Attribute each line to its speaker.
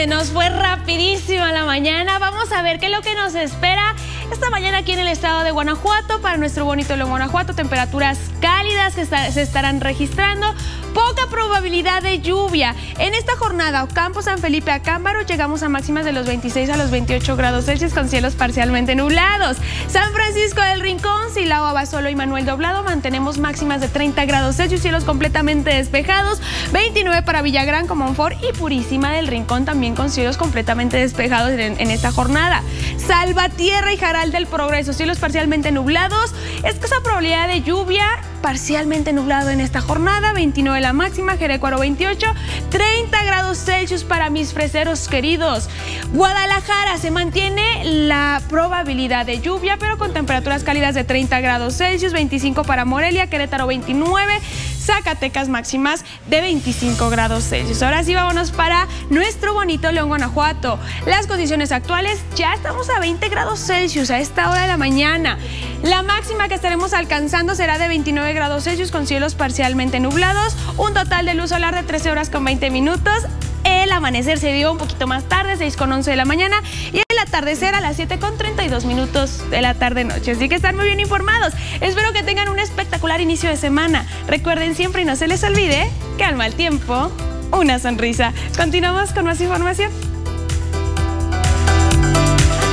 Speaker 1: Se nos fue rapidísima la mañana. Vamos a ver qué es lo que nos espera esta mañana aquí en el estado de Guanajuato. Para nuestro bonito León Guanajuato, temperaturas cálidas que se estarán registrando. Poca probabilidad de lluvia. En esta jornada, Ocampo, San Felipe, Acámbaro, llegamos a máximas de los 26 a los 28 grados Celsius con cielos parcialmente nublados. San Francisco del Rincón, Silao, Abasolo y Manuel Doblado, mantenemos máximas de 30 grados Celsius, cielos completamente despejados. 29 para Villagrán, Comonfort y Purísima del Rincón, también con cielos completamente despejados en, en esta jornada. Salvatierra y Jaral del Progreso, cielos parcialmente nublados. Escasa probabilidad de lluvia parcialmente nublado en esta jornada, 29 la máxima, Jerecuaro 28, 30 grados Celsius para mis freseros queridos. Guadalajara se mantiene la probabilidad de lluvia, pero con temperaturas cálidas de 30 grados Celsius, 25 para Morelia, Querétaro 29, Zacatecas máximas de 25 grados Celsius. Ahora sí, vámonos para nuestro bonito León, Guanajuato. Las condiciones actuales, ya estamos a 20 grados Celsius a esta hora de la mañana. La máxima que estaremos alcanzando será de 29 grados Celsius con cielos parcialmente nublados, un total de luz solar de 13 horas con 20 minutos. El amanecer se dio un poquito más tarde, 6 con 11 de la mañana, atardecer a las 7 con 32 minutos de la tarde-noche. Así que están muy bien informados. Espero que tengan un espectacular inicio de semana. Recuerden siempre y no se les olvide que al mal tiempo, una sonrisa. Continuamos con más información.